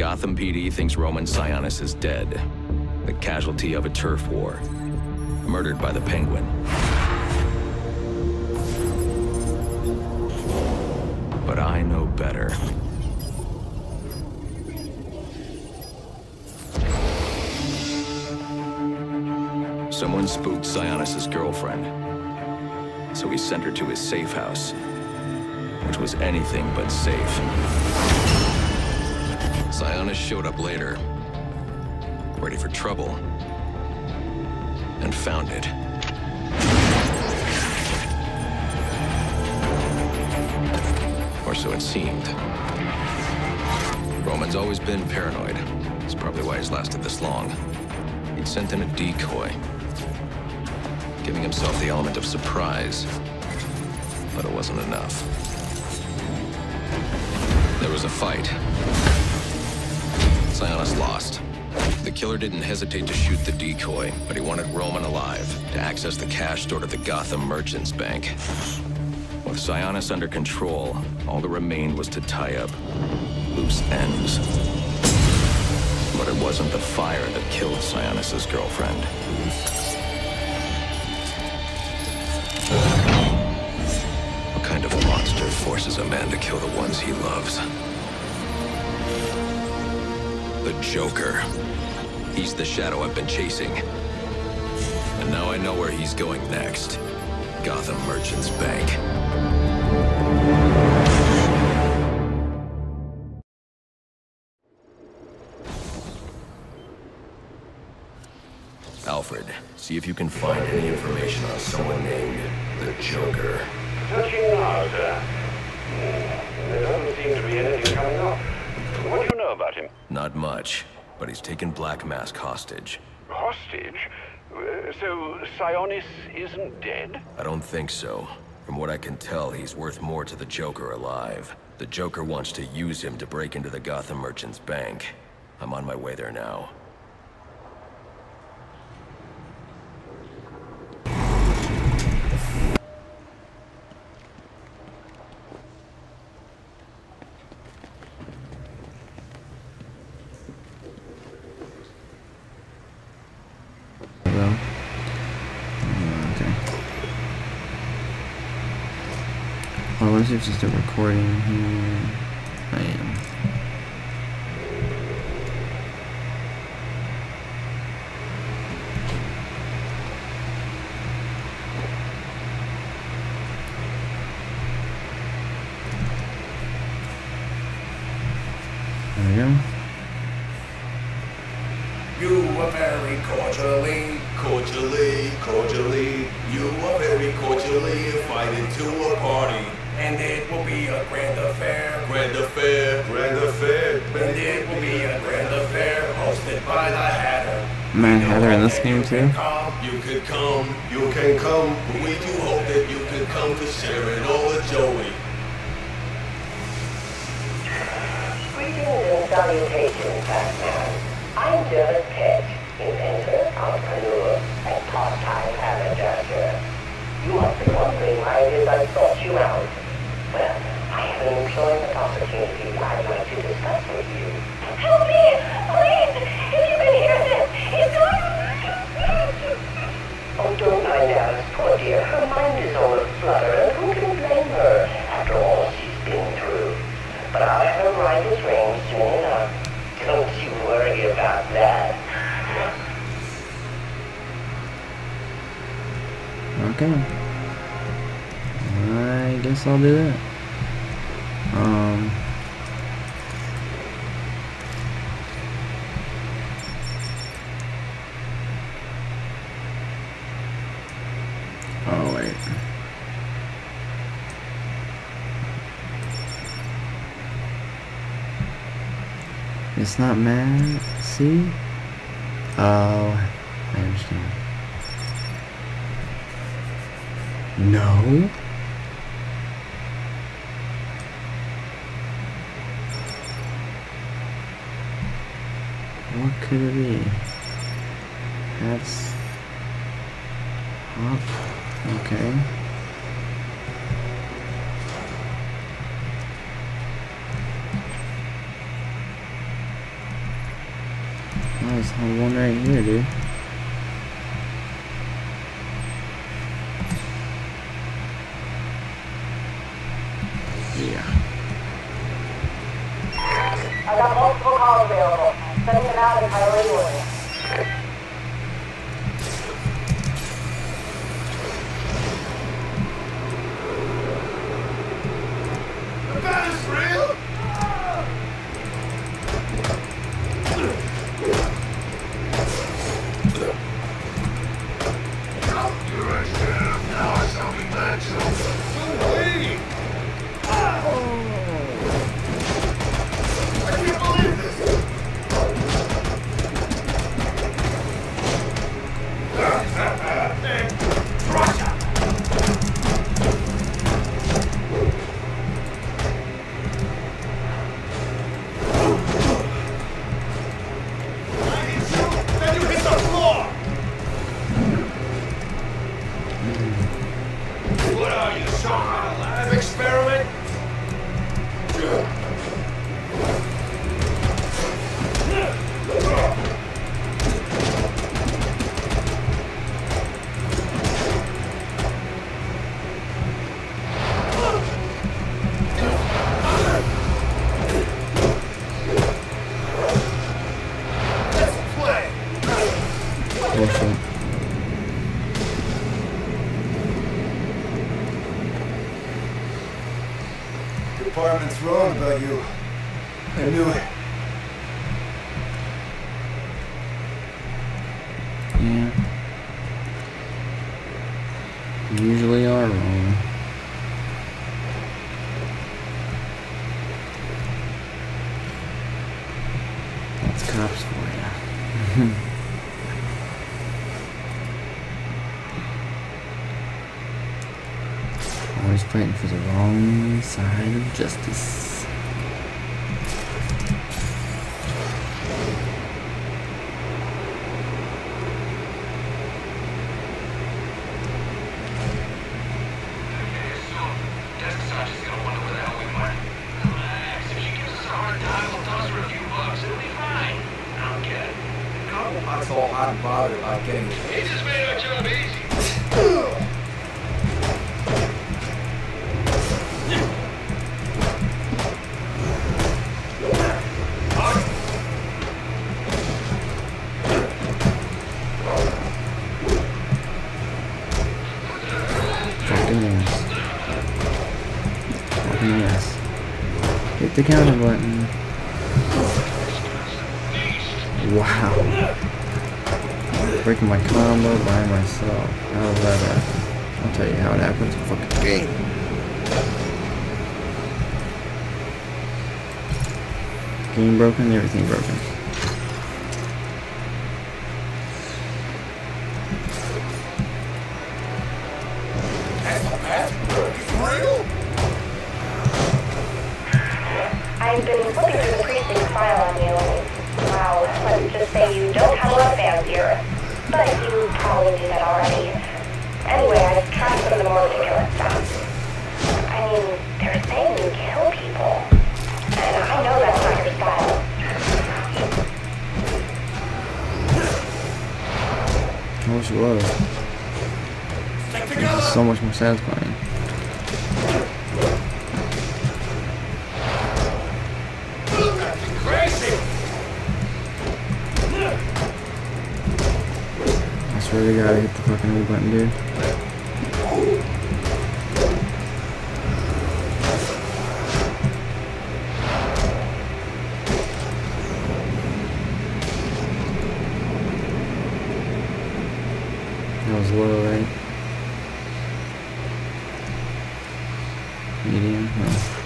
Gotham PD thinks Roman Sionis is dead. The casualty of a turf war. Murdered by the Penguin. But I know better. Someone spooked Sionis' girlfriend. So he sent her to his safe house. Which was anything but safe. Sionis showed up later. Ready for trouble. And found it. Or so it seemed. Roman's always been paranoid. That's probably why he's lasted this long. He'd sent in a decoy, giving himself the element of surprise. But it wasn't enough. There was a fight. Sionis lost. The killer didn't hesitate to shoot the decoy, but he wanted Roman alive to access the cash stored at the Gotham Merchants Bank. With Sionis under control, all that remained was to tie up loose ends. But it wasn't the fire that killed Sionis' girlfriend. What kind of monster forces a man to kill the ones he loves? The Joker. He's the shadow I've been chasing. And now I know where he's going next. Gotham Merchants Bank. Alfred, see if you can find any information on someone named the Joker. Searching now, sir. There doesn't seem to be anything coming up. What do you know about him? Not much, but he's taken Black Mask hostage. Hostage? Uh, So Sionis isn't dead? I don't think so. From what I can tell, he's worth more to the Joker alive. The Joker wants to use him to break into the Gotham Merchants Bank. I'm on my way there now. Hello. Uh, Okay. What if it's just a recording here? I am. There we go. You were very cordially, cordially, cordially. You were very cordially invited to a party. And it will be a grand affair. Grand affair, grand affair. And it will be a grand affair hosted by the Hatter. Mad Hatter in this game too. You could come, you can come. But we do hope that you could come to share it all with Joey. Greetings and salutations, Batman. I'm Jervis Pitt, inventor, entrepreneur, and part-time hairdresser. You must be wondering why it is I sought you out. Well, I have an employment opportunity I'd like to discuss with you. Help me! Please! If you can hear this, it's going... Oh, don't mind Alice, poor dear. Her mind is all aflutter, and who can blame her after all she's been through? But I'll have her right as rain soon enough. Don't you worry about that. Okay. I guess I'll do that. Um. Oh wait. It's not mad. See? Oh, I understand. No. What could it be? That's. Okay. There's one right here, dude. Yeah. I've got multiple calls available. Sending them out in priority order. Department's wrong about you. I knew it. Always fighting for the wrong side of justice. That's all hot and bothered about getting He just made our job easy. The counter button. Wow. Breaking my combo by myself. How was that happen? I'll tell you how it happens. Fucking game. Game broken, everything broken. I've been flipping through the precinct file on you, and wow, let's just say you don't have a lot of fans here. But you probably knew that already. Anyway, I've tracked some of the more ridiculous stuff. I mean, they're saying you kill people. And I know that's not your style. I wish it was. It's so much more satisfying. Swear to God, I hit the fucking A button, dude. That was low, right? Medium? No.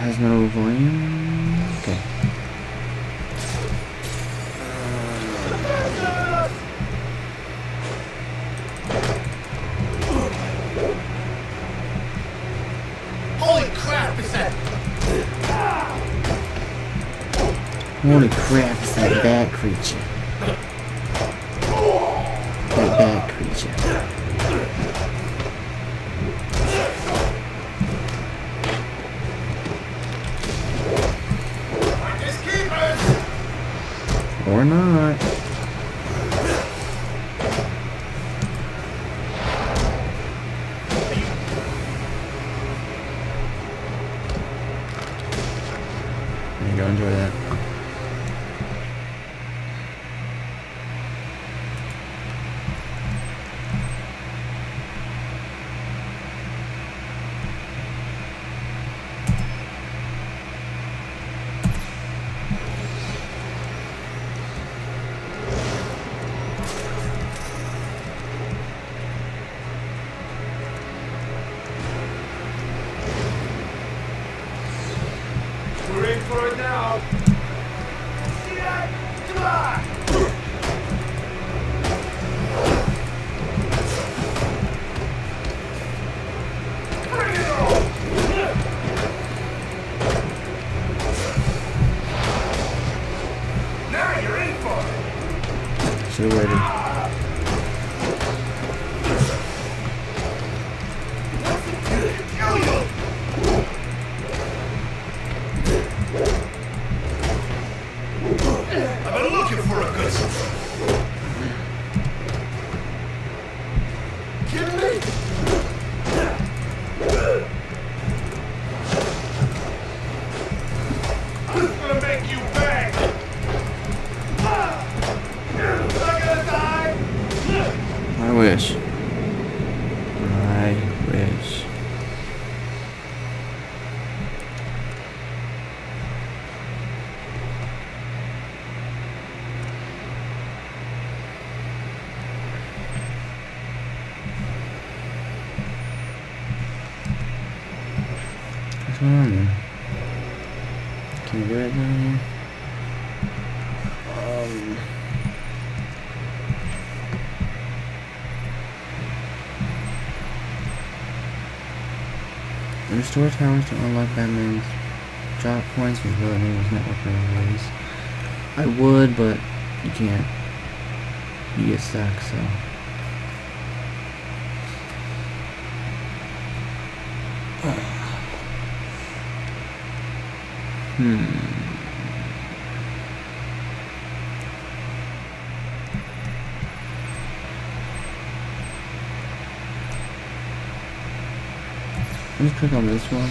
has no volume. Okay. Holy crap, is that? Holy crap, is that bad creature? Or not. I've been looking for a good There? Can you do it here? Um. Restore towers to unlock Batman's drop points with really enables network overlays. I would, but you can't. You get stuck, so. Hmm. Let me click on this one.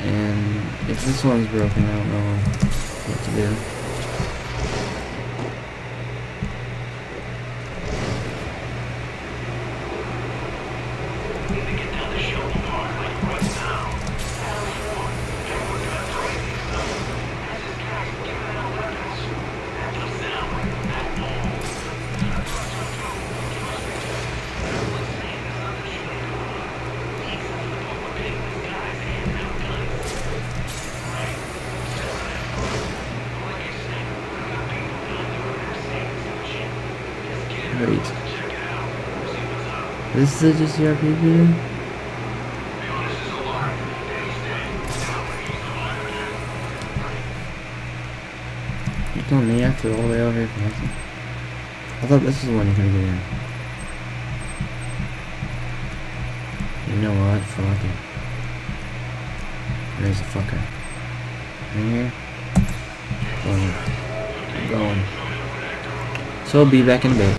And if this one's broken, I don't know what to do. This is a GCRP video? You told me after all the way over here for nothing. I thought this was the one you could get in. You know what? Fuck it. There's a fucker. In here? Going. Going. So I'll be back in a bit.